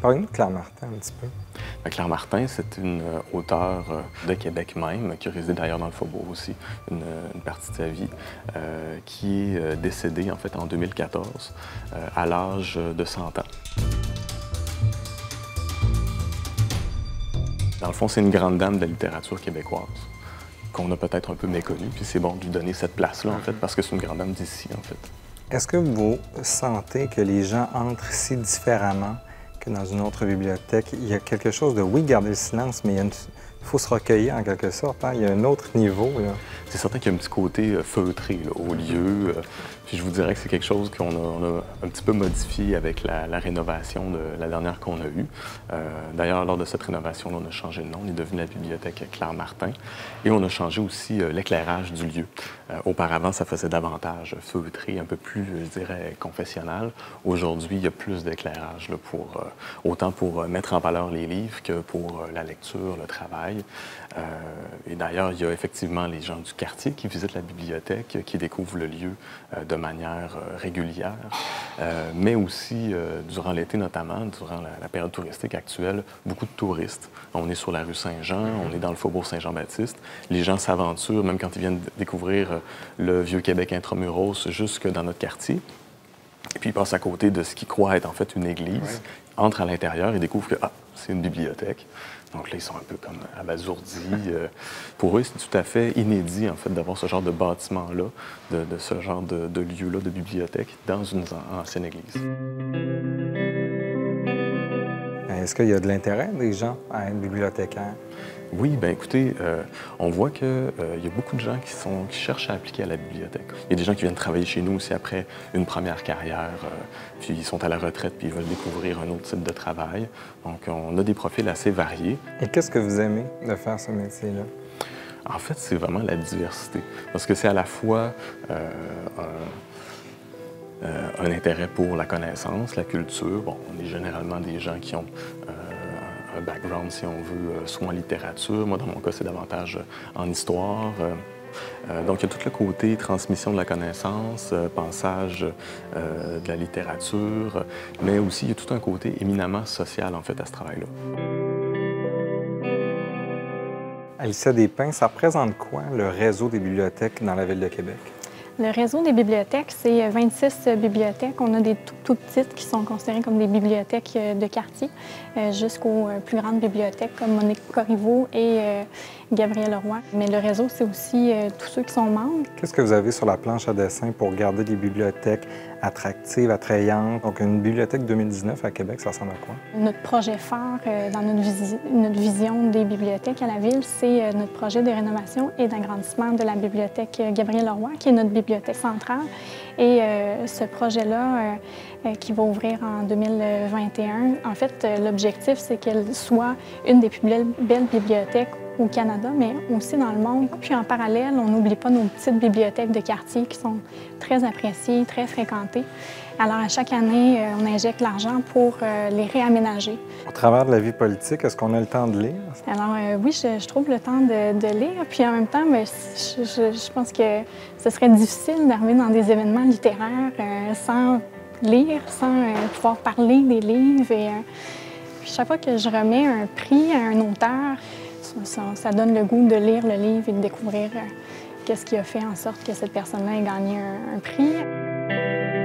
Parlez-nous de Claire Martin un petit peu. Ben, Claire Martin, c'est une euh, auteure euh, de Québec même, qui réside d'ailleurs dans le Faubourg aussi, une, une partie de sa vie, euh, qui est décédée en fait en 2014 à l'âge de 100 ans. Dans le fond, c'est une grande dame de la littérature québécoise qu'on a peut-être un peu méconnue, puis c'est bon de lui donner cette place-là, en fait, parce que c'est une grande dame d'ici, en fait. Est-ce que vous sentez que les gens entrent si différemment dans une autre bibliothèque? Il y a quelque chose de, oui, garder le silence, mais il faut se recueillir en quelque sorte. Hein? Il y a un autre niveau. C'est certain qu'il y a un petit côté euh, feutré au lieu. Puis je vous dirais que c'est quelque chose qu'on a, un petit peu modifié avec la, rénovation de la dernière qu'on a eue. Euh, d'ailleurs, lors de cette rénovation, on a changé de nom. On est devenu la bibliothèque Claire-Martin. Et on a changé aussi euh, l'éclairage du lieu. Euh, auparavant, ça faisait davantage feutré, un peu plus, je dirais, confessionnal. Aujourd'hui, il y a plus d'éclairage, pour, autant pour mettre en valeur les livres que pour la lecture, le travail. et d'ailleurs, il y a effectivement les gens du quartier qui visitent la bibliothèque, qui découvrent le lieu de manière euh, régulière, euh, mais aussi euh, durant l'été notamment, durant la, période touristique actuelle, beaucoup de touristes. On est sur la rue Saint-Jean, on est dans le faubourg Saint-Jean-Baptiste. Les gens s'aventurent, même quand ils viennent découvrir le vieux Québec intramuros, jusque dans notre quartier. Et puis ils passent à côté de ce qu'ils croient être en fait une église, entrent à l'intérieur et découvrent que ah, c'est une bibliothèque. Donc là, ils sont un peu comme abasourdis. Euh, pour eux, c'est tout à fait inédit, en fait, d'avoir ce genre de bâtiment-là, de, ce genre de, de lieu-là, de bibliothèque, dans une ancienne église. Est-ce qu'il y a de l'intérêt des gens à être bibliothécaire? Oui, bien écoutez, euh, on voit qu'il euh, y a beaucoup de gens qui, sont, qui cherchent à appliquer à la bibliothèque. Il y a des gens qui viennent travailler chez nous aussi après une première carrière, euh, puis ils sont à la retraite, puis ils veulent découvrir un autre type de travail. Donc, on a des profils assez variés. Et qu'est-ce que vous aimez de faire ce métier-là? En fait, c'est vraiment la diversité, parce que c'est à la fois un, un, intérêt pour la connaissance, la culture. Bon, on est généralement des gens qui ont background, si on veut, euh, soit en littérature. Moi, dans mon cas, c'est davantage euh, en histoire. Euh, donc, il y a tout le côté transmission de la connaissance, pensage de la littérature, mais aussi il y a tout un côté éminemment social, en fait, à ce travail-là. Alicia Despins, ça représente quoi le réseau des bibliothèques dans la Ville de Québec? Le réseau des bibliothèques, c'est 26 euh, bibliothèques. On a des tout, petites qui sont considérées comme des bibliothèques euh, de quartier, euh, jusqu'aux plus grandes bibliothèques comme Monique Corriveau et Gabriel Leroy. Mais le réseau, c'est aussi tous ceux qui sont membres. Qu'est-ce que vous avez sur la planche à dessin pour garder des bibliothèques attractives, attrayantes? Donc, une bibliothèque 2019 à Québec, ça ressemble à quoi? Notre projet phare dans notre, vision des bibliothèques à la ville, c'est notre projet de rénovation et d'agrandissement de la bibliothèque Gabriel Leroy, qui est notre bibliothèque centrale. Et euh, ce projet-là, euh, euh, qui va ouvrir en 2021, en fait, l'objectif, c'est qu'elle soit une des plus belles, bibliothèques au Canada, mais aussi dans le monde. Puis en parallèle, on n'oublie pas nos petites bibliothèques de quartier qui sont très appréciées, très fréquentées. Alors, à chaque année, on injecte l'argent pour les réaménager. Au travers de la vie politique, est-ce qu'on a le temps de lire? Alors, oui, je, trouve le temps de, lire. Puis en même temps, ben, je pense que ce serait difficile d'arriver dans des événements littéraires euh, sans lire, sans euh, pouvoir parler des livres. Et, euh, chaque fois que je remets un prix à un auteur, ça, donne le goût de lire le livre et de découvrir qu'est-ce qui a fait en sorte que cette personne-là ait gagné un prix.